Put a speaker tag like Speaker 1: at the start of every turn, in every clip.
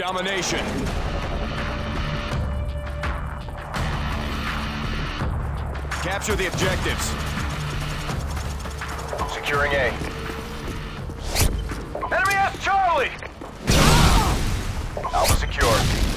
Speaker 1: domination. Capture the objectives.
Speaker 2: Securing A. Enemy S. Charlie! Alpha secure.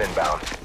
Speaker 2: inbound.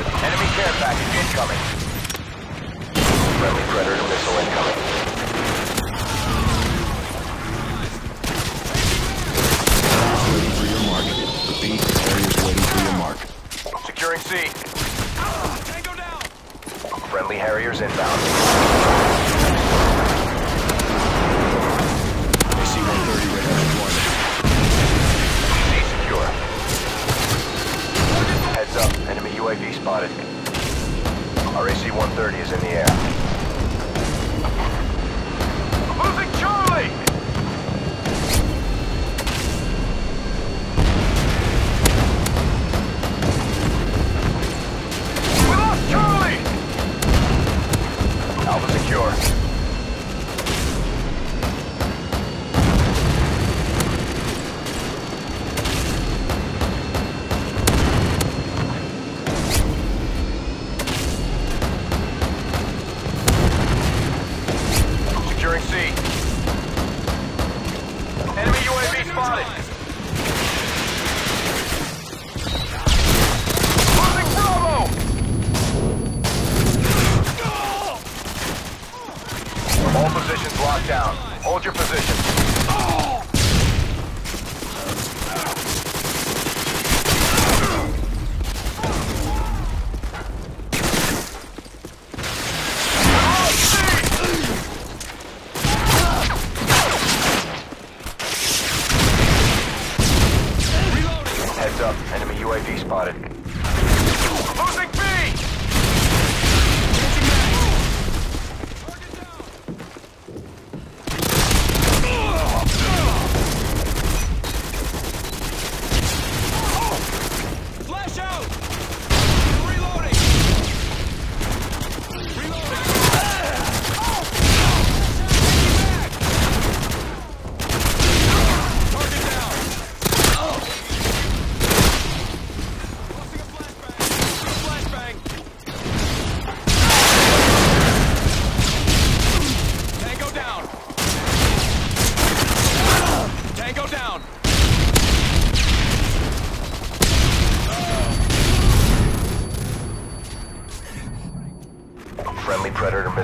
Speaker 2: Enemy care package incoming. Friendly Predator missile incoming.
Speaker 3: Waiting for your mark. Repeat, waiting for your mark.
Speaker 2: Securing C.
Speaker 1: Tango down!
Speaker 2: Friendly Harriers inbound. spotted. Our AC-130 is in the air.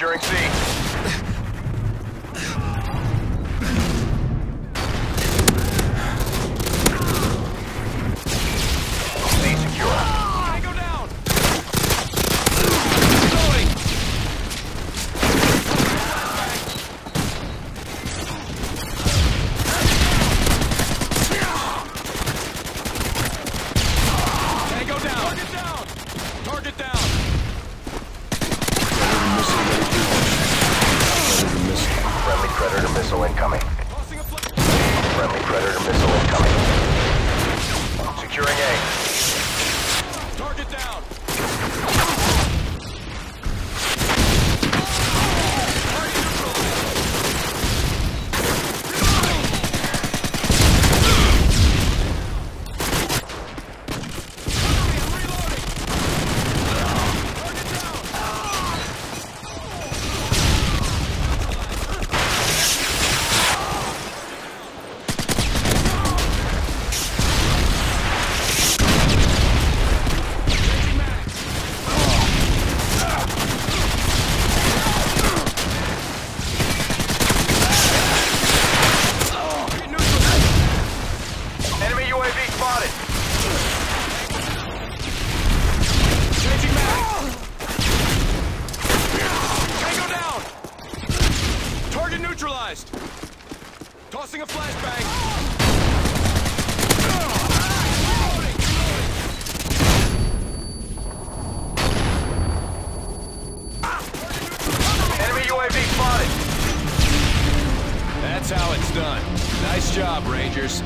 Speaker 2: securing C.
Speaker 3: missile
Speaker 2: incoming. Friendly Predator missile incoming. Securing A.
Speaker 1: Target down. Using a flashbang!
Speaker 2: Enemy UAV spotted!
Speaker 1: That's how it's done. Nice job, Rangers.